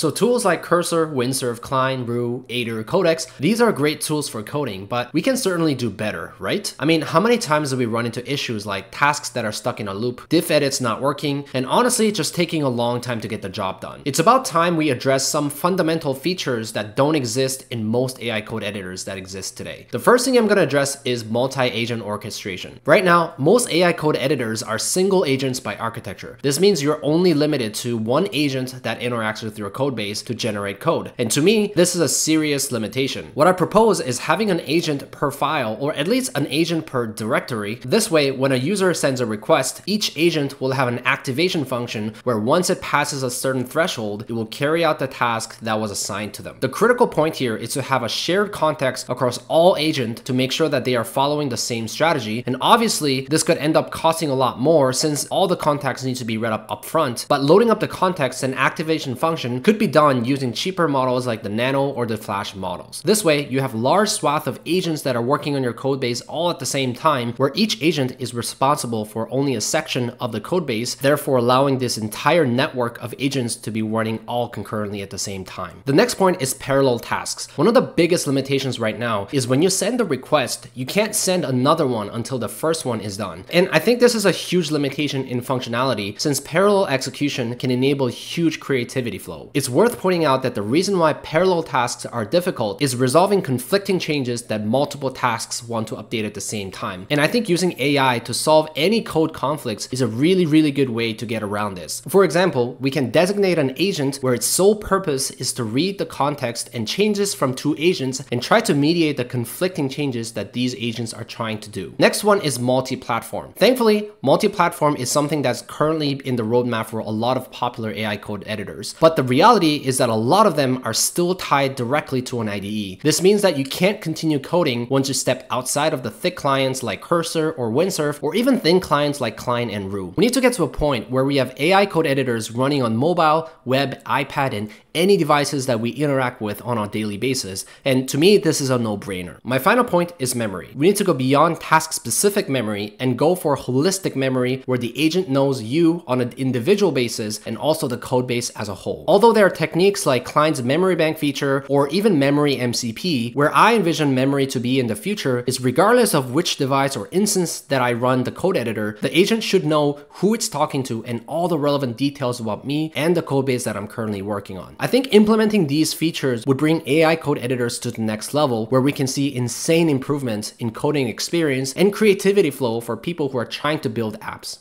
So tools like Cursor, Windsurf, Cline, Roo, Aider, Codex, these are great tools for coding, but we can certainly do better, right? I mean, how many times do we run into issues like tasks that are stuck in a loop, diff edits not working, and honestly, just taking a long time to get the job done. It's about time we address some fundamental features that don't exist in most AI code editors that exist today. The first thing I'm gonna address is multi-agent orchestration. Right now, most AI code editors are single agents by architecture. This means you're only limited to one agent that interacts with your code base to generate code. And to me, this is a serious limitation. What I propose is having an agent per file, or at least an agent per directory. This way, when a user sends a request, each agent will have an activation function where once it passes a certain threshold, it will carry out the task that was assigned to them. The critical point here is to have a shared context across all agents to make sure that they are following the same strategy. And obviously, this could end up costing a lot more since all the contexts need to be read up upfront. But loading up the context and activation function could be done using cheaper models like the Nano or the Flash models. This way, you have large swath of agents that are working on your code base all at the same time, where each agent is responsible for only a section of the code base, therefore allowing this entire network of agents to be running all concurrently at the same time. The next point is parallel tasks. One of the biggest limitations right now is when you send a request, you can't send another one until the first one is done. And I think this is a huge limitation in functionality since parallel execution can enable huge creativity flow. It's worth pointing out that the reason why parallel tasks are difficult is resolving conflicting changes that multiple tasks want to update at the same time. And I think using AI to solve any code conflicts is a really, really good way to get around this. For example, we can designate an agent where its sole purpose is to read the context and changes from two agents and try to mediate the conflicting changes that these agents are trying to do. Next one is multi-platform. Thankfully, multi-platform is something that's currently in the roadmap for a lot of popular AI code editors. But the reality is that a lot of them are still tied directly to an IDE. This means that you can't continue coding once you step outside of the thick clients like Cursor or Windsurf, or even thin clients like Cline and Roo. We need to get to a point where we have AI code editors running on mobile, web, iPad, and any devices that we interact with on a daily basis. And to me, this is a no-brainer. My final point is memory. We need to go beyond task-specific memory and go for holistic memory where the agent knows you on an individual basis and also the code base as a whole. Although there are techniques like Cline's memory bank feature or even memory MCP, where I envision memory to be in the future is regardless of which device or instance that I run the code editor, the agent should know who it's talking to and all the relevant details about me and the code base that I'm currently working on. I think implementing these features would bring AI code editors to the next level where we can see insane improvements in coding experience and creativity flow for people who are trying to build apps.